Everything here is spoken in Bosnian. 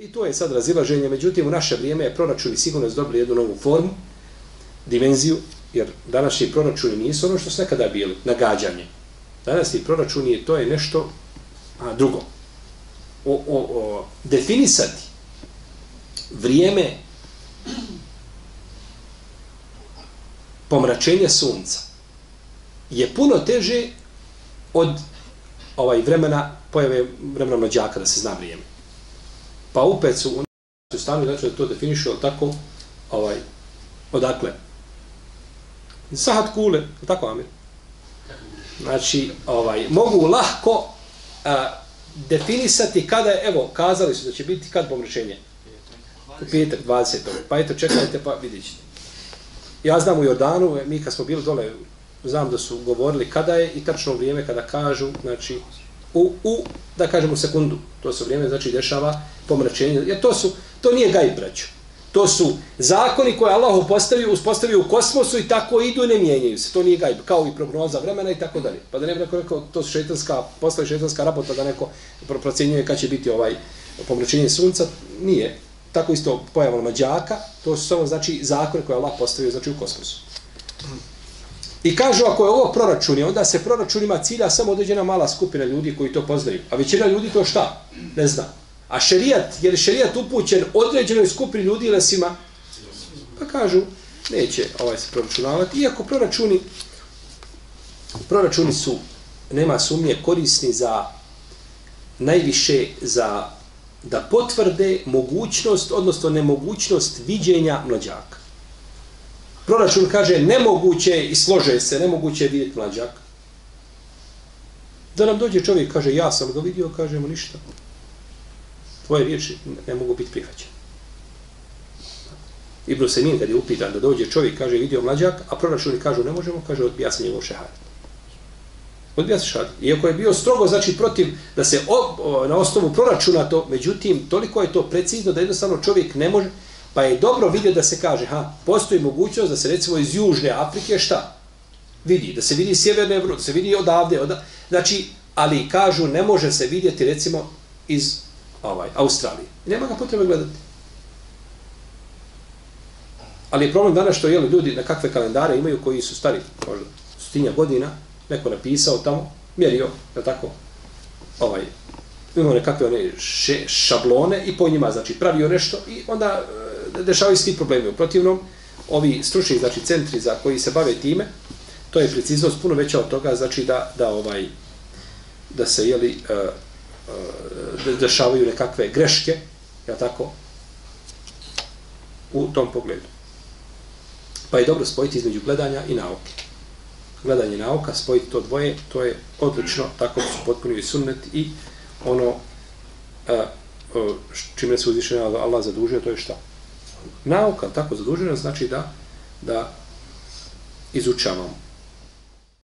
I to je sad razilaženje, međutim u naše vrijeme je proračuni sigurno dobili jednu novu formu, dimenziju, jer današnji proračuni nisu ono što su nekada bili, nagađanje. Današnji proračuni to je nešto a, drugo. O, o, o, definisati vrijeme pomračenja sunca je puno teže od ovaj vremena pojave vremena mlađaka da se zna vrijeme. Pa upet su u stanu znači da to definišu tako? Ovaj odakle? Sahat kule tako Amir? Znači ovaj mogu lahko a, definisati kada je evo kazali su da će biti kad pomračenje u petak 20. pa eto čekajte pa vidjet ćete. Ja znam u Jordanu mi kad smo bili dole znam da su govorili kada je i tačno vrijeme kada kažu znači u, u da kažemo sekundu. To se vrijeme znači dešava pomračenje. Jer to su to nije gaj braćo. To su zakoni koje Allah postavio uspostavio u kosmosu i tako idu i ne mijenjaju se. To nije gajb, kao i prognoza vremena i tako dalje. Pa da ne bi neko rekao to su šejtanska postavi šejtanska rabota da neko procjenjuje kad će biti ovaj pomračenje sunca. Nije. Tako isto pojava mađaka to su samo znači zakoni koje Allah postavio znači u kosmosu. I kažu ako je ovo proračun, onda se proračunima cilja samo određena mala skupina ljudi koji to poznaju. A većina ljudi to šta? Ne zna. A šerijat, jer je šerijat upućen određenoj skupini ljudi ili sima, pa kažu, neće ovaj se proračunavati. Iako proračuni, proračuni su, nema sumnje, korisni za najviše za da potvrde mogućnost, odnosno nemogućnost viđenja mlađaka. Proračun kaže nemoguće i slože se, nemoguće je vidjeti mlađak. Da nam dođe čovjek kaže ja sam ga vidio, kažemo ništa. Tvoje riječi ne mogu biti prihvaćene. Ibn Semin kad je upitan da dođe čovjek kaže vidio mlađak, a proračuni kažu ne možemo, kaže odbija se njegov šehadet. Odbija se šehadet. Iako je bio strogo znači protiv da se o, o, na osnovu proračuna to, međutim toliko je to precizno da jednostavno čovjek ne može, Pa je dobro vidio da se kaže, ha, postoji mogućnost da se recimo iz Južne Afrike šta? Vidi, da se vidi sjeverne Evrope, da se vidi odavde, odavde. Znači, ali kažu, ne može se vidjeti recimo iz ovaj, Australije. Nema ga potrebe gledati. Ali je problem danas što jeli ljudi na kakve kalendare imaju koji su stari, možda stinja godina, neko napisao tamo, mjerio, je tako, ovaj, imao nekakve one še, šablone i po njima, znači, pravio nešto i onda e, dešavaju se problemi. U protivnom, ovi stručni znači, centri za koji se bave time, to je preciznost puno veća od toga, znači da, da ovaj da se jeli e, e, da dešavaju nekakve greške, ja tako, u tom pogledu. Pa je dobro spojiti između gledanja i nauke. Gledanje nauka, spojiti to dvoje, to je odlično, tako su potpunili sunnet i ono e, čime se uzvišenja Allah zadužio, to je šta? Nauka tako zadužena znači da da izučavamo.